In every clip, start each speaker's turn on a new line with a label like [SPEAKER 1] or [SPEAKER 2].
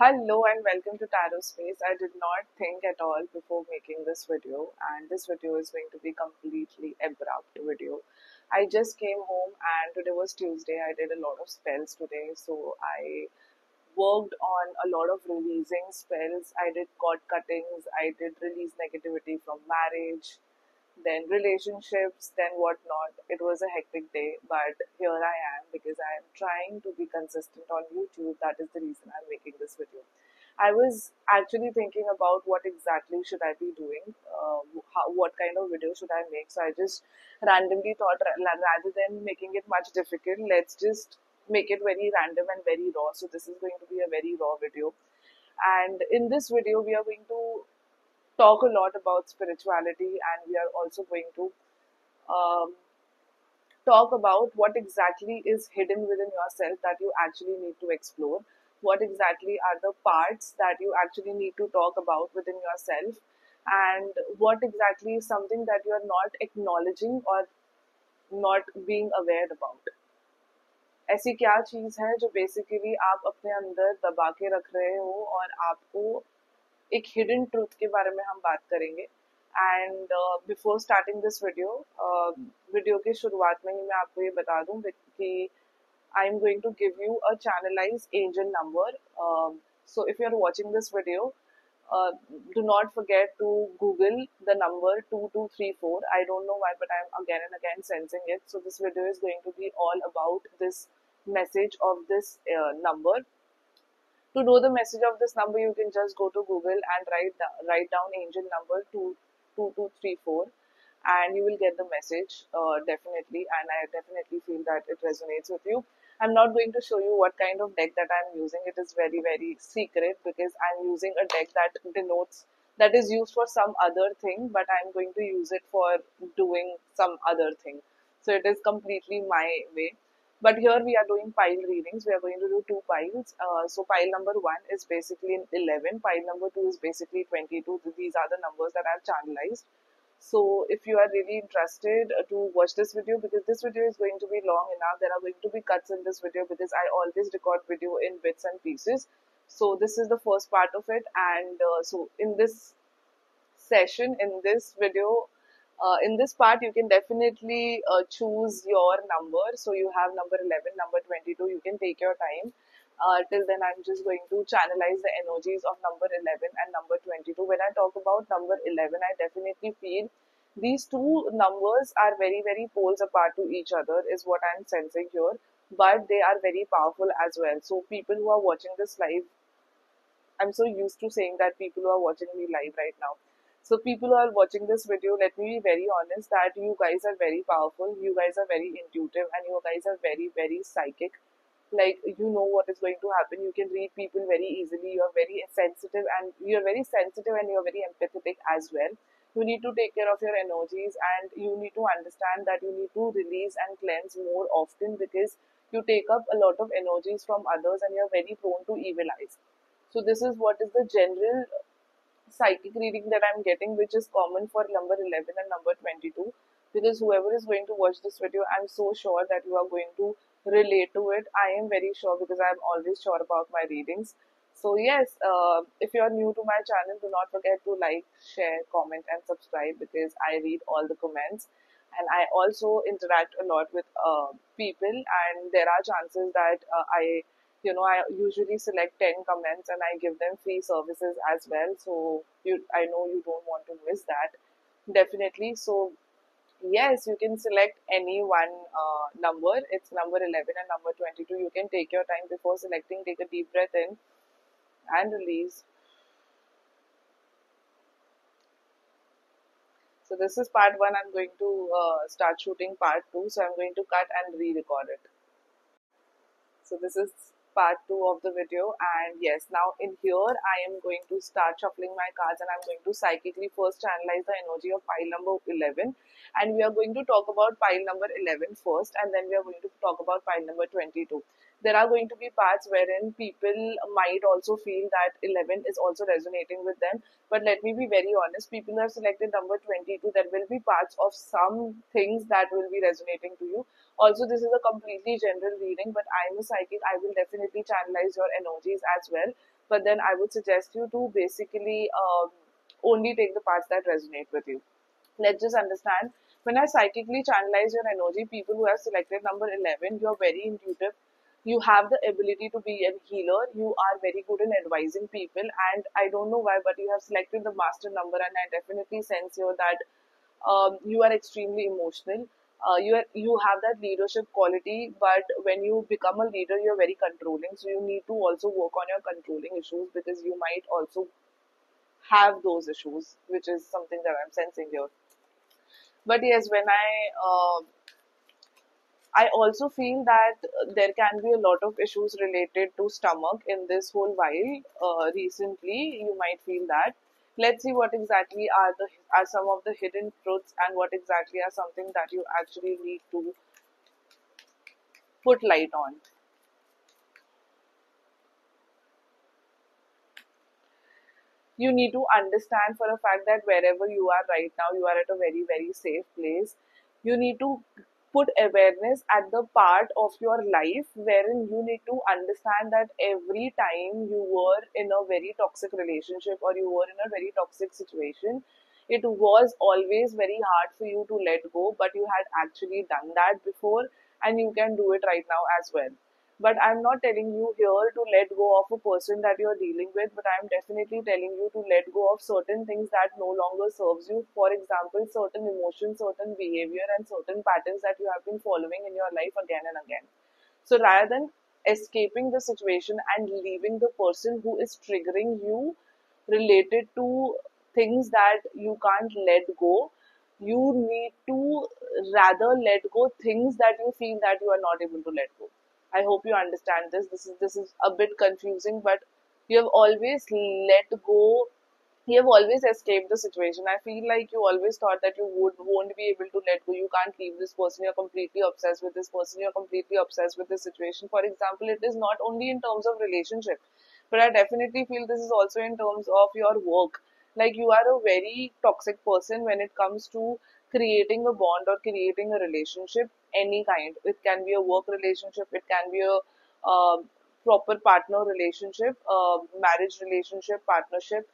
[SPEAKER 1] Hello and welcome to Tarot Space. I did not think at all before making this video and this video is going to be completely abrupt video. I just came home and today was Tuesday. I did a lot of spells today. So I worked on a lot of releasing spells. I did cord cuttings. I did release negativity from marriage then relationships, then whatnot. It was a hectic day, but here I am because I am trying to be consistent on YouTube. That is the reason I'm making this video. I was actually thinking about what exactly should I be doing, uh, how, what kind of video should I make. So I just randomly thought rather than making it much difficult, let's just make it very random and very raw. So this is going to be a very raw video. And in this video, we are going to talk a lot about spirituality and we are also going to um, talk about what exactly is hidden within yourself that you actually need to explore what exactly are the parts that you actually need to talk about within yourself and what exactly is something that you are not acknowledging or not being aware about ऐसी क्या चीज है जो basically आप अपने अंदर दबा के रख रहे हो और आपको एक हिडन ट्रूथ के बारे में हम बात करेंगे and before starting this video video की शुरुआत में ही मैं आपको ये बता दूँ कि I am going to give you a channelise angel number so if you are watching this video uh, do not forget to google the number 2234 i don't know why but i'm again and again sensing it so this video is going to be all about this message of this uh, number to know the message of this number, you can just go to Google and write write down angel number two two two three four, and you will get the message uh, definitely. And I definitely feel that it resonates with you. I'm not going to show you what kind of deck that I'm using. It is very very secret because I'm using a deck that denotes that is used for some other thing, but I'm going to use it for doing some other thing. So it is completely my way. But here we are doing pile readings. We are going to do two piles. Uh, so pile number one is basically 11. Pile number two is basically 22. These are the numbers that I've channelized. So if you are really interested to watch this video, because this video is going to be long enough, there are going to be cuts in this video because I always record video in bits and pieces. So this is the first part of it. And uh, so in this session, in this video, uh, in this part, you can definitely uh, choose your number. So you have number 11, number 22. You can take your time. Uh, till then, I'm just going to channelize the energies of number 11 and number 22. When I talk about number 11, I definitely feel these two numbers are very, very poles apart to each other, is what I'm sensing here. But they are very powerful as well. So, people who are watching this live, I'm so used to saying that people who are watching me live right now so people who are watching this video, let me be very honest that you guys are very powerful, you guys are very intuitive and you guys are very, very psychic. Like you know what is going to happen. You can read people very easily. You're very sensitive and you're very sensitive and you're very empathetic as well. You need to take care of your energies and you need to understand that you need to release and cleanse more often because you take up a lot of energies from others and you're very prone to evil eyes. So this is what is the general psychic reading that I'm getting, which is common for number 11 and number 22. Because whoever is going to watch this video, I'm so sure that you are going to relate to it. I am very sure because I'm always sure about my readings. So, yes, uh, if you are new to my channel, do not forget to like, share, comment, and subscribe because I read all the comments and I also interact a lot with uh, people, and there are chances that uh, I you know i usually select 10 comments and i give them free services as well. So you i know you don't want to miss that. Definitely. So yes you can select any one uh, number. It's number 11 and number 22 you can take your time before selecting. Take a deep breath in and release. So this is part one. I'm going to uh, start shooting part two. So i'm going to cut and re-record it. So this is part 2 of the video. And yes now in here I am going to start shuffling my cards and I'm going to psychically first analyze the energy of pile number 11 and we are going to talk about pile number 11 first and then we are going to talk about pile number 22 there are going to be parts wherein people might also feel that 11 is also resonating with them. But let me be very honest, people who have selected number 22, there will be parts of some things that will be resonating to you. Also, this is a completely general reading, but I'm a psychic. I will definitely channelize your energies as well. but then I would suggest you to basically um, only take the parts that resonate with you. Let's just understand when I psychically channelize your energy, people who have selected number 11, you're very intuitive. You have the ability to be a healer. You are very good in advising people. And I don't know why, but you have selected the master number, and I definitely sense here that um, you are extremely emotional. Uh, you are, you have that leadership quality, but when you become a leader, you're very controlling. So you need to also work on your controlling issues because you might also have those issues, which is something that I'm sensing here. But yes, when I uh, I also feel that there can be a lot of issues related to stomach in this whole while. Uh, recently, you might feel that. Let's see what exactly are the are some of the hidden truths and what exactly are something that you actually need to put light on. you need to understand for a fact that wherever you are right now, you are at a very, very safe place. You need to put awareness at the part of your life wherein you need to understand that every time you were in a very toxic relationship or you were in a very toxic situation, it was always very hard for you to let go, but you had actually done that before and you can do it right now as well but i'm not telling you here to let go of a person that you're dealing with but i'm definitely telling you to let go of certain things that no longer serves you. For example certain emotions certain behavior and certain patterns that you have been following in your life again and again. So rather than escaping the situation and leaving the person who is triggering you related to things that you can't let go you need to rather let go things that you feel that you are not able to let go I hope you understand this. This is this is a bit confusing, but you have always let go. You have always escaped the situation. I feel like you always thought that you would won't be able to let go. You can't leave this person. You're completely obsessed with this person. You're completely obsessed with this situation. For example, it is not only in terms of relationship, but I definitely feel this is also in terms of your work. Like you are a very toxic person when it comes to creating a bond or creating a relationship any kind. It can be a work relationship it can be a uh, proper partner relationship uh, marriage relationship partnership.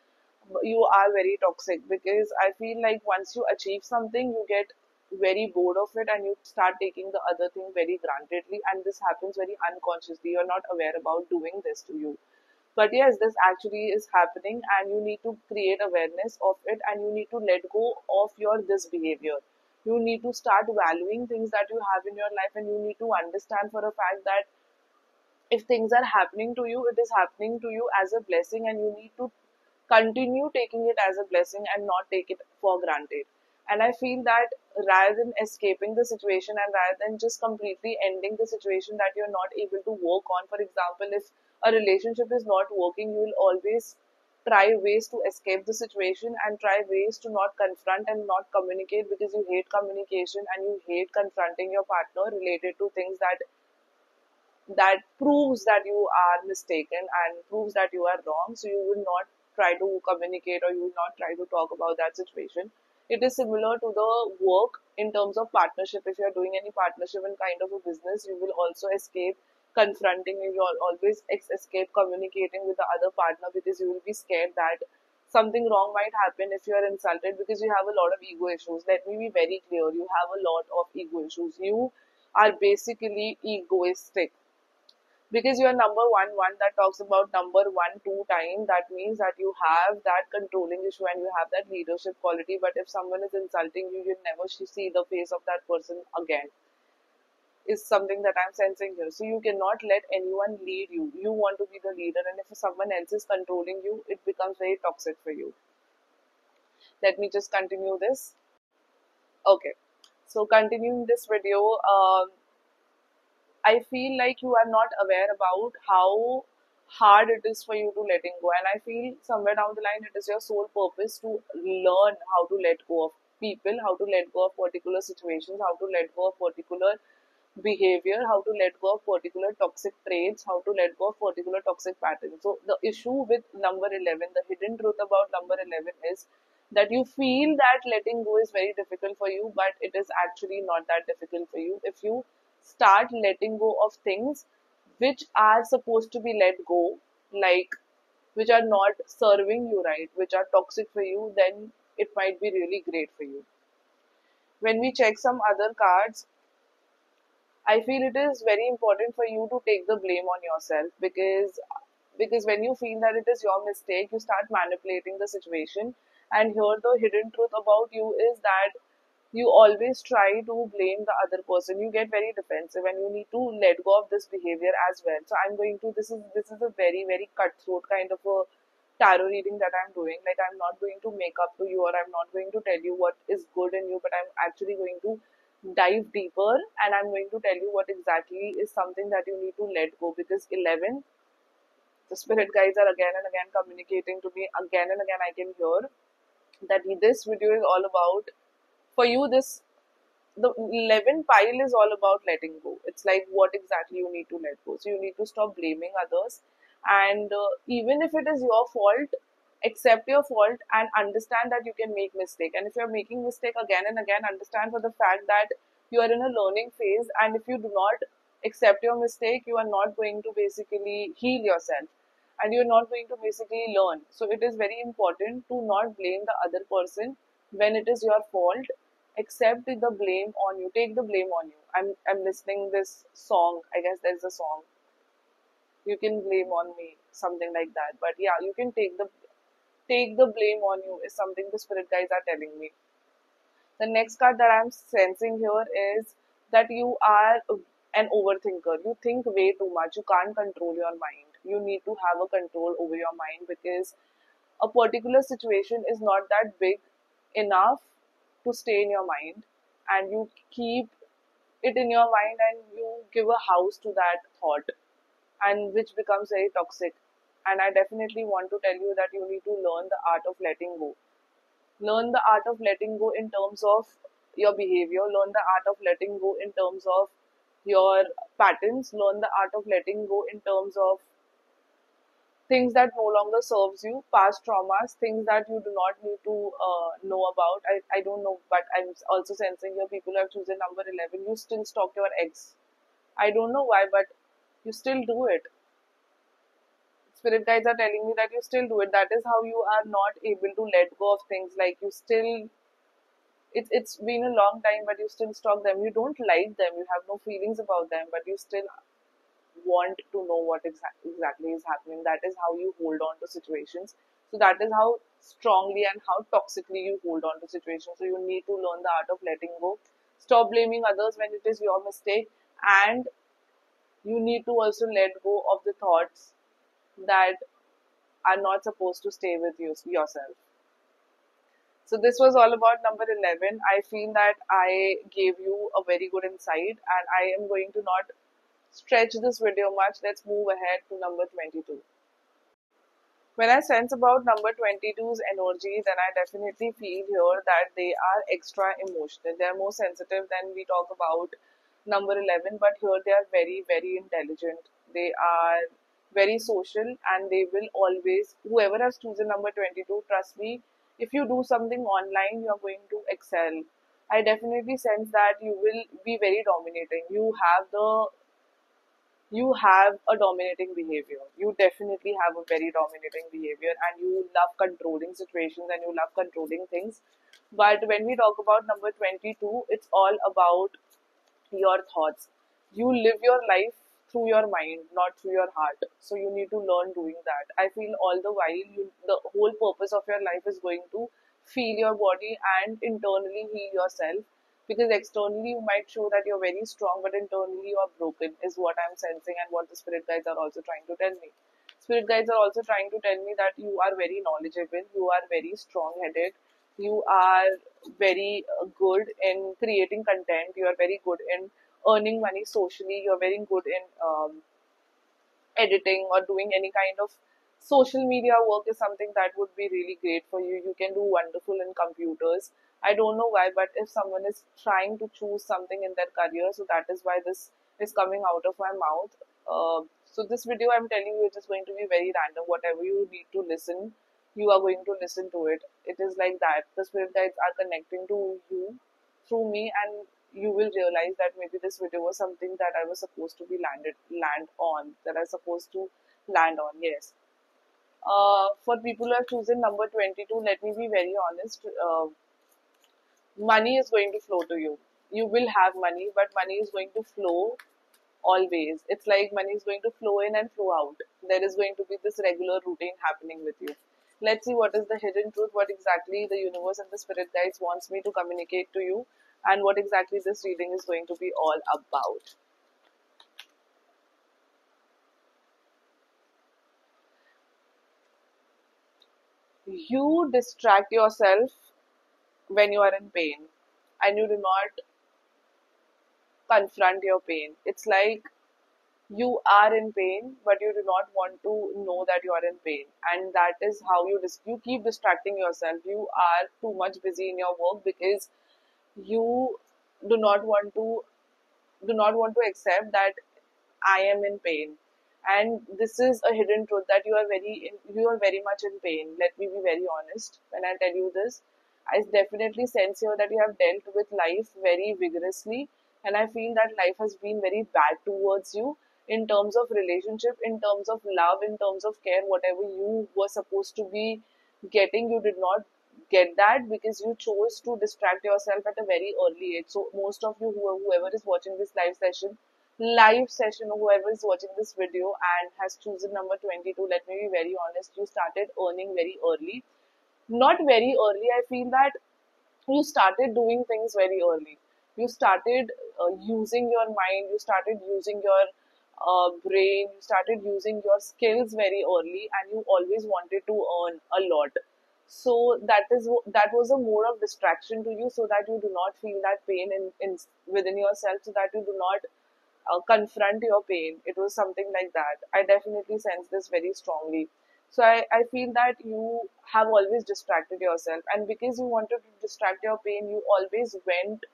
[SPEAKER 1] You are very toxic because i feel like once you achieve something you get very bored of it and you start taking the other thing very grantedly and this happens very unconsciously. You're not aware about doing this to you. But yes this actually is happening and you need to create awareness of it and you need to let go of your this behavior you need to start valuing things that you have in your life and you need to understand for a fact that if things are happening to you it is happening to you as a blessing and you need to continue taking it as a blessing and not take it for granted. And i feel that rather than escaping the situation and rather than just completely ending the situation that you're not able to work on for example if a relationship is not working, you will always try ways to escape the situation and try ways to not confront and not communicate because you hate communication and you hate confronting your partner related to things that that proves that you are mistaken and proves that you are wrong. So you will not try to communicate or you will not try to talk about that situation. It is similar to the work in terms of partnership. If you are doing any partnership in kind of a business you will also escape confronting you you'll always escape communicating with the other partner because you will be scared that something wrong might happen if you are insulted because you have a lot of ego issues. Let me be very clear. You have a lot of ego issues. You are basically egoistic. Because you're number one one that talks about number one two time that means that you have that controlling issue and you have that leadership quality. But if someone is insulting you you never see the face of that person again is something that I'm sensing here. So you cannot let anyone lead you. You want to be the leader, and if someone else is controlling you, it becomes very toxic for you. Let me just continue this. Okay, so continuing this video, um, I feel like you are not aware about how hard it is for you to letting go, and I feel somewhere down the line it is your sole purpose to learn how to let go of people, how to let go of particular situations, how to let go of particular behavior, how to let go of particular toxic traits, how to let go of particular toxic patterns. So, the issue with number 11, the hidden truth about number 11 is that you feel that letting go is very difficult for you, but it is actually not that difficult for you. If you start letting go of things which are supposed to be let go, like which are not serving you right, which are toxic for you, then it might be really great for you. When we check some other cards, I feel it is very important for you to take the blame on yourself because because when you feel that it is your mistake, you start manipulating the situation. And here the hidden truth about you is that you always try to blame the other person. You get very defensive and you need to let go of this behavior as well. So i'm going to this is this is a very very cutthroat kind of a tarot reading that i'm doing. Like i'm not going to make up to you or i'm not going to tell you what is good in you but i'm actually going to dive deeper and i'm going to tell you what exactly is something that you need to let go because 11 the spirit guides are again and again communicating to me again and again i can hear that this video is all about for you this the 11 pile is all about letting go. It's like what exactly you need to let go. So you need to stop blaming others and uh, even if it is your fault accept your fault and understand that you can make mistake. And if you're making mistake again and again understand for the fact that you are in a learning phase. And if you do not accept your mistake you are not going to basically heal yourself. And you're not going to basically learn. So it is very important to not blame the other person when it is your fault. Accept the blame on you. Take the blame on you. I'm i'm listening this song. I guess there's a song. You can blame on me something like that. But yeah you can take the take the blame on you is something the spirit guides are telling me. The next card that i'm sensing here is that you are an overthinker. You think way too much. You can't control your mind. You need to have a control over your mind because a particular situation is not that big enough to stay in your mind and you keep it in your mind and you give a house to that thought and which becomes very toxic and i definitely want to tell you that you need to learn the art of letting go. Learn the art of letting go in terms of your behavior. Learn the art of letting go in terms of your patterns. Learn the art of letting go in terms of things that no longer serves you past traumas things that you do not need to uh, know about. I, I don't know but i'm also sensing here people have chosen number 11 you still stalk your ex. I don't know why but you still do it spirit guides are telling me that you still do it that is how you are not able to let go of things like you still it's it's been a long time but you still stalk them you don't like them you have no feelings about them but you still want to know what exa- exactly is happening. That is how you hold on to situations. So that is how strongly and how toxically you hold on to situations. So you need to learn the art of letting go. Stop blaming others when it is your mistake, and you need to also let go of the thoughts that are not supposed to stay with you yourself. So this was all about number 11. I feel that I gave you a very good insight and I am going to not stretch this video much, let's move ahead to number 22. When I sense about number 22's energy, then I definitely feel here that they are extra emotional. They are more sensitive than we talk about number 11, but here they are very, very intelligent. They are very social and they will always, whoever has chosen number 22, trust me, if you do something online, you are going to excel. I definitely sense that you will be very dominating. You have the you have a dominating behavior. You definitely have a very dominating behavior and you love controlling situations and you love controlling things. But when we talk about number 22, it's all about your thoughts. You live your life through your mind, not through your heart. So you need to learn doing that. I feel all the while you, the whole purpose of your life is going to feel your body and internally heal yourself because externally you might show that you're very strong but internally you are broken is what i'm sensing and what the spirit guides are also trying to tell me spirit guides are also trying to tell me that you are very knowledgeable you are very strong headed you are very uh, good in creating content you are very good in earning money socially you're very good in um, editing or doing any kind of social media work is something that would be really great for you you can do wonderful in computers I don't know why, but if someone is trying to choose something in their career, so that is why this is coming out of my mouth. Uh, so this video I'm telling you it is going to be very random. Whatever you need to listen, you are going to listen to it. It is like that. The spirit guides are connecting to you through me, and you will realize that maybe this video was something that I was supposed to be landed land on, that I supposed to land on. Yes. uh, for people who have chosen number 22, let me be very honest. Uh, money is going to flow to you. You will have money, but money is going to flow always. It's like money is going to flow in and flow out. There is going to be this regular routine happening with you. Let's see what is the hidden truth, what exactly the universe and the spirit guides wants me to communicate to you, and what exactly this reading is going to be all about. You distract yourself when you are in pain and you do not confront your pain. It's like you are in pain, but you do not want to know that you are in pain, and that is how you dis- you keep distracting yourself. You are too much busy in your work because you do not want to do not want to accept that I am in pain, and this is a hidden truth that you are very in, you are very much in pain. Let me be very honest when I tell you this. I definitely sense here that you have dealt with life very vigorously and i feel that life has been very bad towards you in terms of relationship in terms of love in terms of care whatever you were supposed to be getting you did not get that because you chose to distract yourself at a very early age. So most of you who whoever is watching this live session live session whoever is watching this video and has chosen number 22 let me be very honest you started earning very early. Not very early i feel that you started doing things very early. You started uh, using your mind you started using your uh, brain you started using your skills very early and you always wanted to earn a lot so that is that was a mode of distraction to you so that you do not feel that pain in, in within yourself so that you do not uh, confront your pain. It was something like that. I definitely sense this very strongly. So I, I feel that you have always distracted yourself. And because you wanted to distract your pain you always went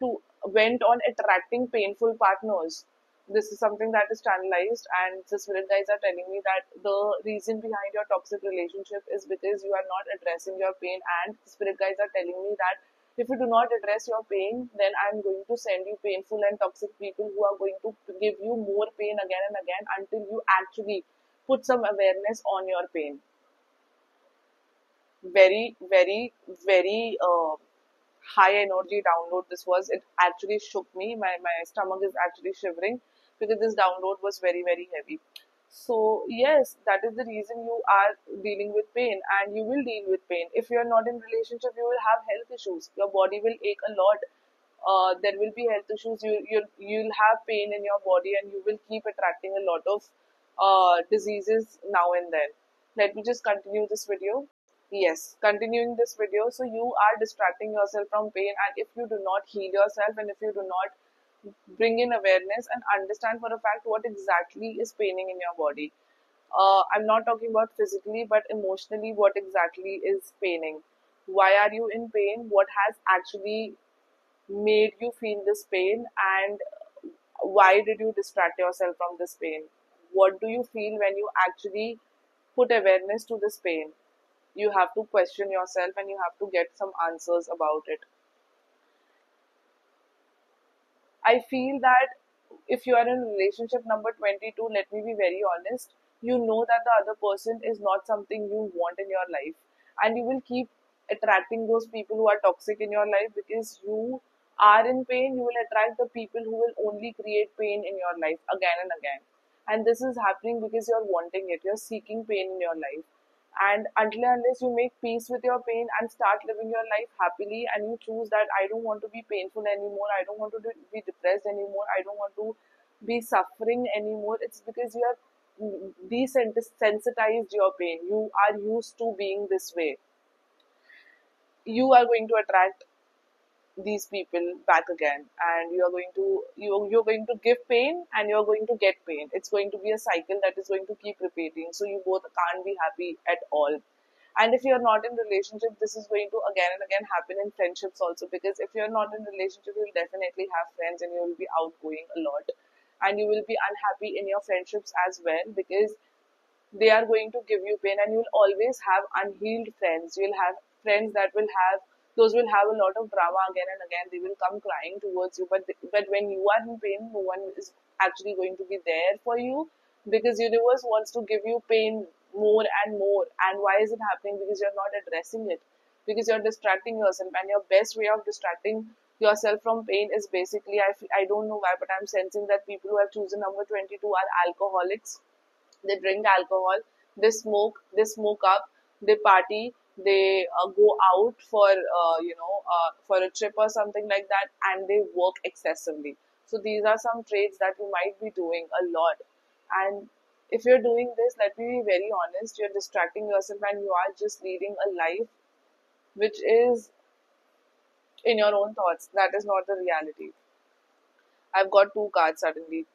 [SPEAKER 1] to went on attracting painful partners. This is something that is channelized, and the spirit guides are telling me that the reason behind your toxic relationship is because you are not addressing your pain, and spirit guides are telling me that if you do not address your pain, then I'm going to send you painful and toxic people who are going to give you more pain again and again until you actually put some awareness on your pain. Very, very, very uh, high energy download this was. It actually shook me. My, my stomach is actually shivering because this download was very, very heavy. So, yes, that is the reason you are dealing with pain and you will deal with pain. If you are not in relationship, you will have health issues. Your body will ache a lot. Uh, there will be health issues. You, you'll, you'll have pain in your body and you will keep attracting a lot of uh, diseases now and then. Let me just continue this video. Yes, continuing this video. So you are distracting yourself from pain, and if you do not heal yourself, and if you do not bring in awareness and understand for a fact what exactly is paining in your body. Uh, I'm not talking about physically, but emotionally, what exactly is paining? Why are you in pain? What has actually made you feel this pain? And why did you distract yourself from this pain? What do you feel when you actually put awareness to this pain? you have to question yourself and you have to get some answers about it. I feel that if you are in relationship number 22, let me be very honest, you know that the other person is not something you want in your life. And you will keep attracting those people who are toxic in your life because you are in pain, you will attract the people who will only create pain in your life again and again. And this is happening because you're wanting it, you're seeking pain in your life and until unless you make peace with your pain and start living your life happily and you choose that i don't want to be painful anymore i don't want to be depressed anymore i don't want to be suffering anymore it's because you have desensitized your pain. You are used to being this way. You are going to attract these people back again and you are going to you you're going to give pain and you're going to get pain. It's going to be a cycle that is going to keep repeating. So you both can't be happy at all. And if you're not in relationship this is going to again and again happen in friendships also because if you're not in relationship you'll definitely have friends and you will be outgoing a lot. And you will be unhappy in your friendships as well because they are going to give you pain and you'll always have unhealed friends. You'll have friends that will have those will have a lot of drama again and again. They will come crying towards you, but but when you are in pain, no one is actually going to be there for you because universe wants to give you pain more and more. And why is it happening? Because you're not addressing it. Because you're distracting yourself. And your best way of distracting yourself from pain is basically, I, I don't know why, but I'm sensing that people who have chosen number 22 are alcoholics. They drink alcohol, they smoke, they smoke up, they party, they uh, go out for, uh, you know, uh, for a trip or something like that, and they work excessively. So these are some traits that you might be doing a lot. And if you're doing this, let me be very honest, you're distracting yourself and you are just leading a life which is in your own thoughts. That is not the reality. I've got two cards suddenly.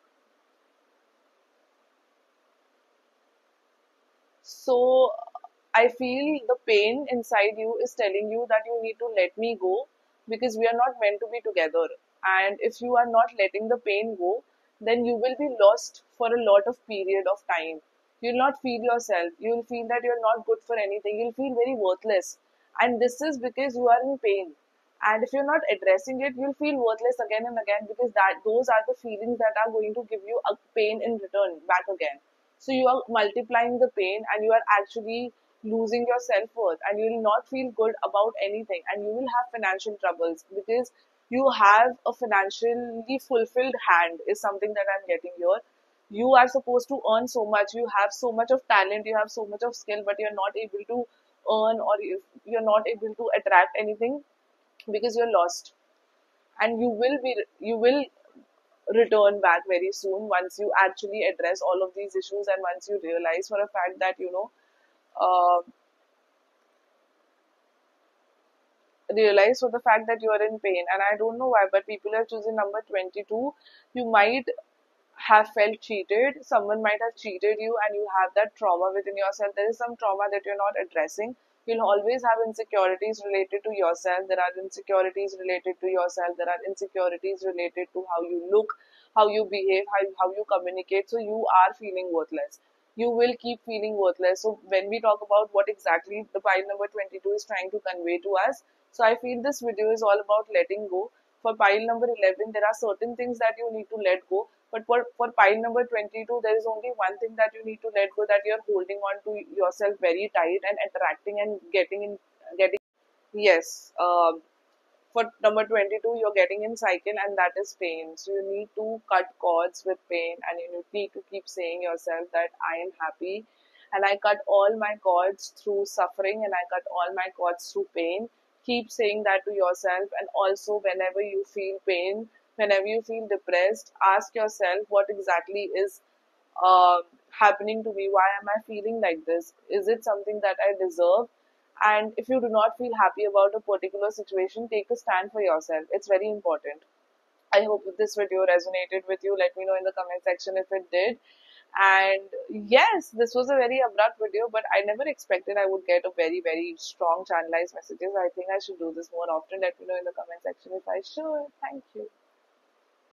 [SPEAKER 1] So I feel the pain inside you is telling you that you need to let me go because we are not meant to be together. And if you are not letting the pain go, then you will be lost for a lot of period of time. You'll not feel yourself. You'll feel that you're not good for anything. You'll feel very worthless. And this is because you are in pain. And if you're not addressing it, you'll feel worthless again and again because that those are the feelings that are going to give you a pain in return back again. So you are multiplying the pain and you are actually losing your self worth and you will not feel good about anything and you will have financial troubles because you have a financially fulfilled hand is something that I'm getting here. You are supposed to earn so much, you have so much of talent, you have so much of skill, but you're not able to earn or you're not able to attract anything because you're lost. And you will be you will return back very soon once you actually address all of these issues and once you realize for a fact that you know uh, realize for the fact that you are in pain. And i don't know why but people have chosen number 22 you might have felt cheated. Someone might have cheated you and you have that trauma within yourself. There is some trauma that you're not addressing. You'll always have insecurities related to yourself. There are insecurities related to yourself. There are insecurities related to how you look how you behave how, how you communicate. So you are feeling worthless you will keep feeling worthless so when we talk about what exactly the pile number 22 is trying to convey to us so I feel this video is all about letting go. For pile number 11, there are certain things that you need to let go. But for, for pile number 22, there is only one thing that you need to let go that you're holding on to yourself very tight and attracting and getting in, getting, yes, um, for number 22 you're getting in cycle and that is pain. So you need to cut cords with pain and you need to keep saying yourself that i am happy and i cut all my cords through suffering and i cut all my cords through pain. Keep saying that to yourself and also whenever you feel pain whenever you feel depressed ask yourself what exactly is uh, happening to me? Why am i feeling like this? Is it something that i deserve and if you do not feel happy about a particular situation take a stand for yourself it's very important i hope this video resonated with you let me know in the comment section if it did and yes, this was a very abrupt video, but I never expected I would get a very, very strong channelized messages. I think I should do this more often. Let me know in the comment section if I should. Thank you.